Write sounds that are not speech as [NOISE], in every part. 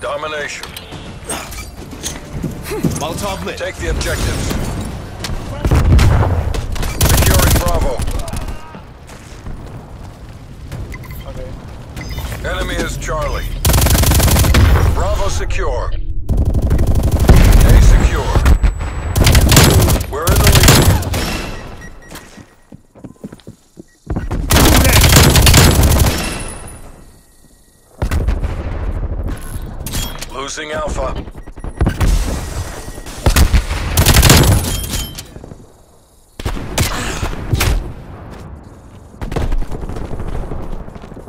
Domination. Molotov lit. Take the objectives. Securing Bravo. Okay. Enemy is Charlie. Bravo secure. A secure. We're in the lead. Losing Alpha.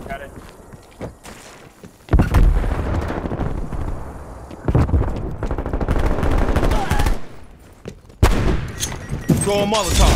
Got it. Throw a Molotov.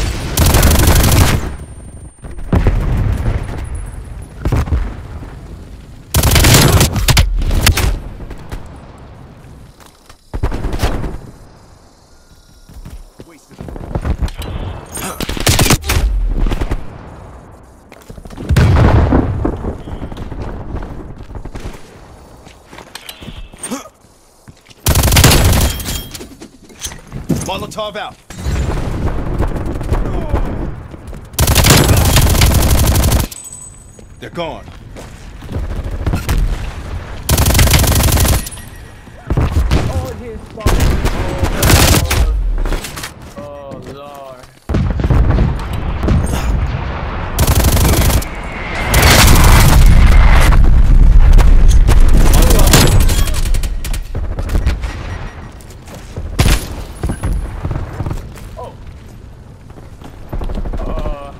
Molotov out. They're gone. Oh, fucking. Oh, Lord. Oh. Uh,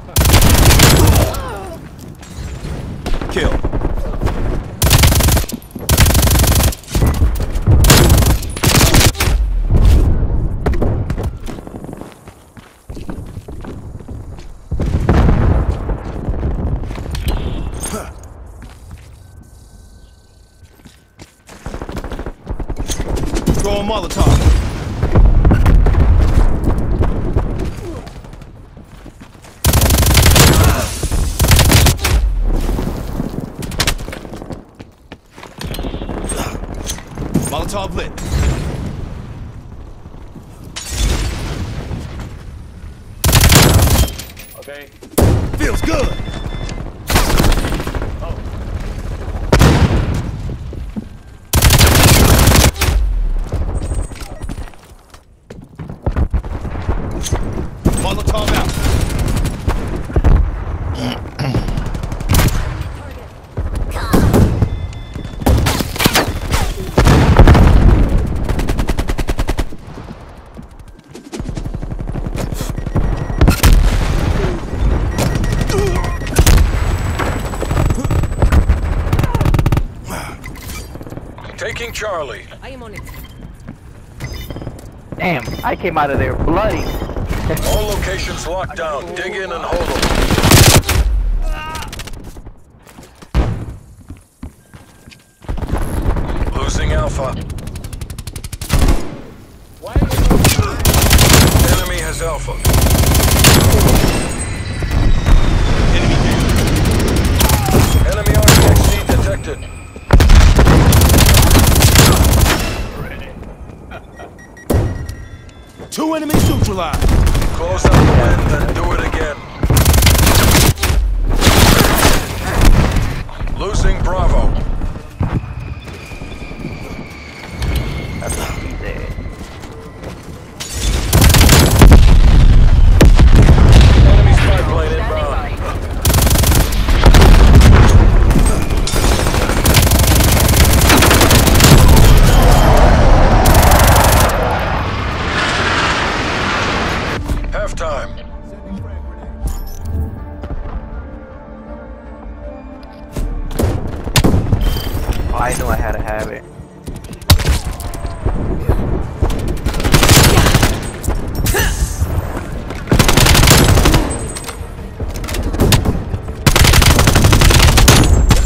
Kill. Throw a Molotov. Molotov lit. okay. Feels good. Oh. Molotov out. Taking Charlie. I am on it. Damn, I came out of there bloody. [LAUGHS] All locations locked down. Dig in and hold them. Losing Alpha. Why Enemy has Alpha. Neutralized. Close out the wind, then do it Oh, I knew I had to have it.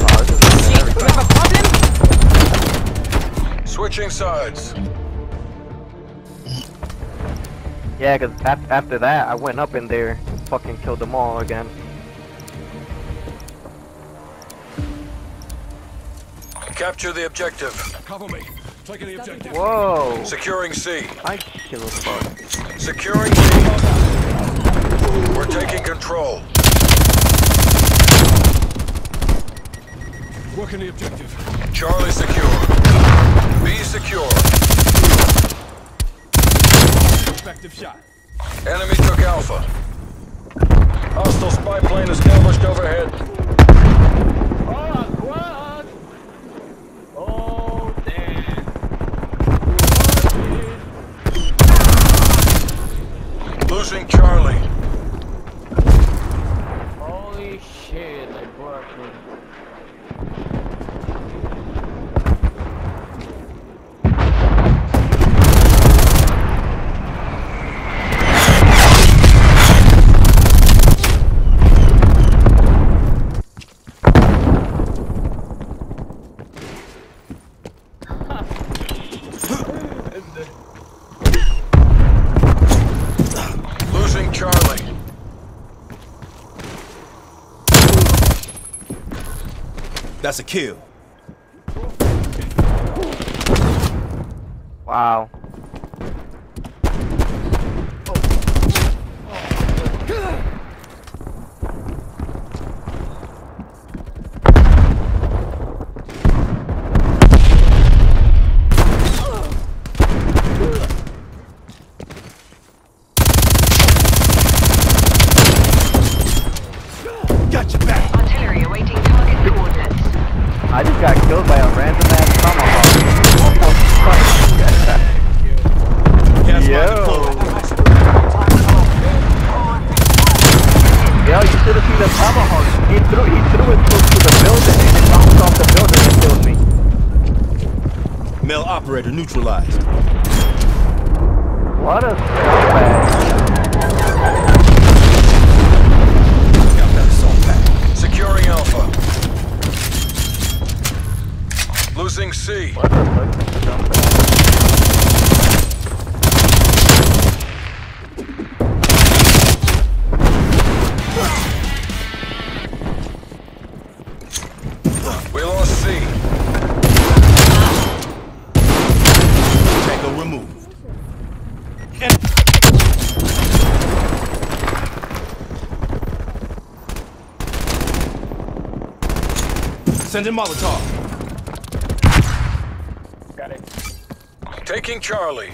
Oh, this is You have a problem? Switching sides. Yeah, cause af after that, I went up in there, fucking killed them all again. Capture the objective. Cover me. Taking the objective. Whoa! Securing C. I give a fuck. Securing C. We're taking control. Working the objective. Charlie secure. B secure. Effective shot. Enemy took Alpha. Hostile spy plane established overhead. Oh, what? Oh, damn. Losing Charlie. Holy shit, I broke me. Losing Charlie. That's a kill. Wow. Got your back. Artillery awaiting target coordinates. I just got killed by a random ass tomahawk. Gas Yo. line deployed. Yo, you should have seen the tomahawk. He threw he threw it close to the building and it bounced off the building and killed me. Male operator neutralized. What a scumbag. Sending Molotov. Got it. Taking Charlie.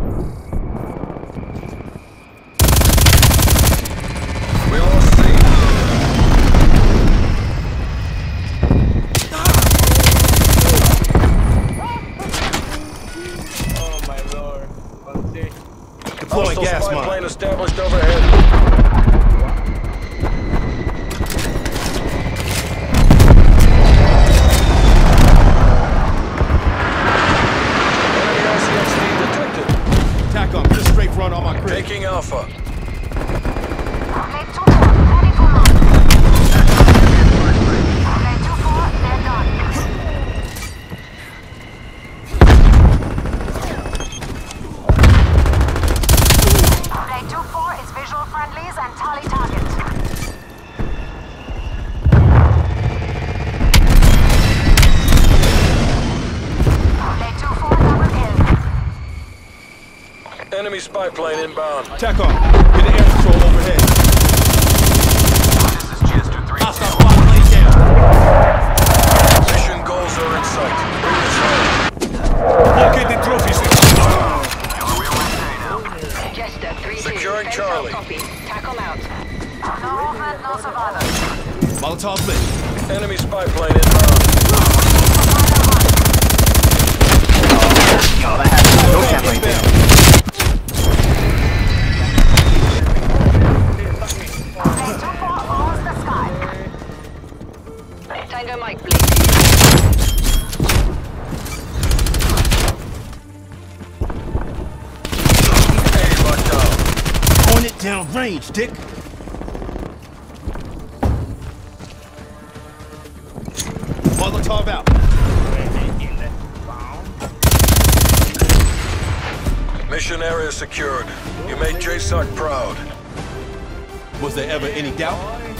Hostile gas mine. plane established overhead. Enemy spy plane inbound. Tack on. Get the air control overhead. Hostile spot plane down. Mission goals are in sight. Bring this home. Locate the trophies. Jester 3 2. Securing Fence Charlie. Copy. Tackle out. No movement, no survivors. Molotov lit. Enemy spy plane inbound. Oh, that has no cam right there. Tango Mike, please. A locked down. On it down range, Dick. Molotov out. Mission area secured. You made JSOC proud. Was there ever any doubt?